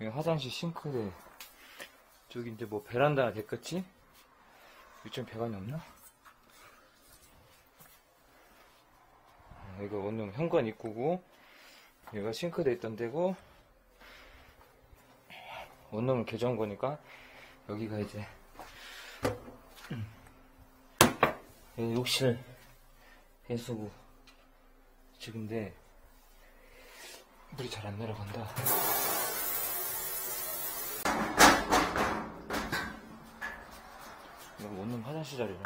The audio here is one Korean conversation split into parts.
여기 화장실 싱크대. 저기 이제 뭐 베란다 됐겠지? 이쪽 배관이 없나? 아, 이거 원룸 현관 입구고, 여기가 싱크대 있던 데고, 원룸을 개조한 거니까, 여기가 이제, 여기 욕실, 해수구. 지금인데, 물이 잘 안 내려간다. 이거 원룸 화장실 자리네.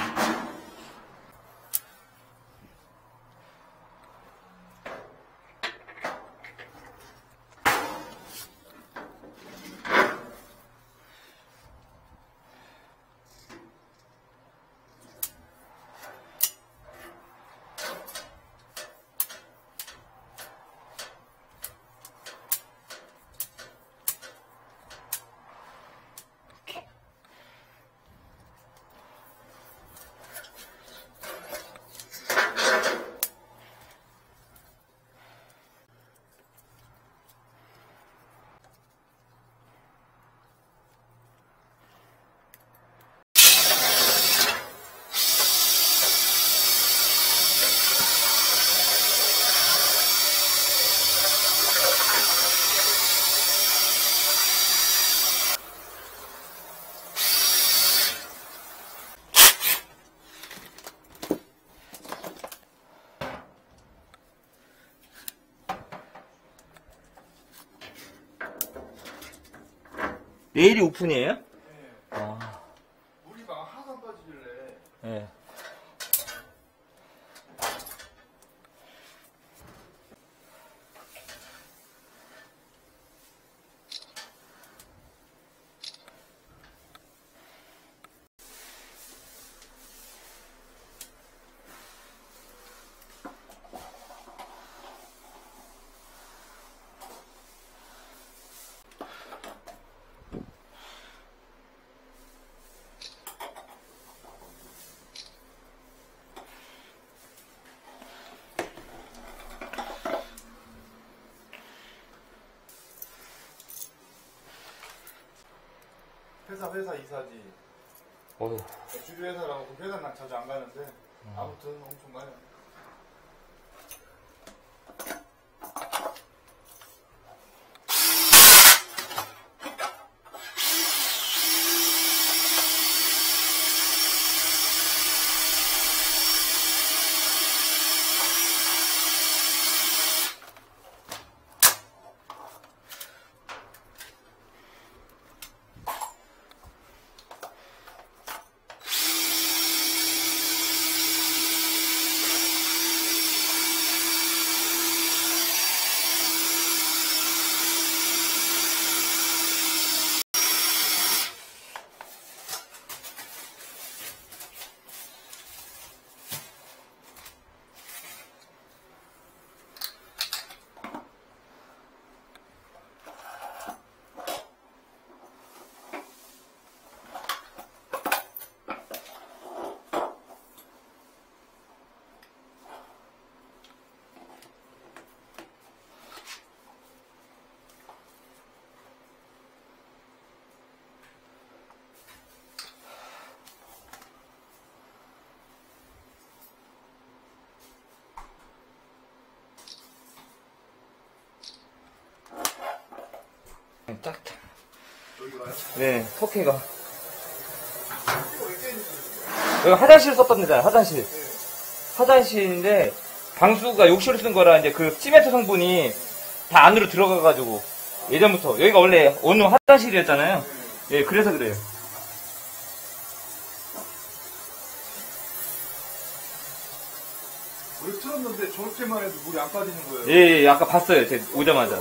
내일이 오픈이에요? 아, 물이 막 하산 빠지길래 예. 회사 회사 이사지. 어휴, 주류 회사라고 그 회사 난 자주 안 가는데 아무튼 엄청 가요 딱, 여기 와요? 네, 터키가. 여기 화장실 썼던 데잖아요, 화장실. 화장실인데, 방수가 욕실을 쓴 거라 이제 그 시멘트 성분이 다 안으로 들어가가지고, 예전부터. 여기가 원래 원룸 화장실이었잖아요. 예, 그래서 그래요. 왜 틀었는데 저렇게만 해도 물이 안 빠지는 거예요 예, 예, 아까 봤어요. 제가 오자마자.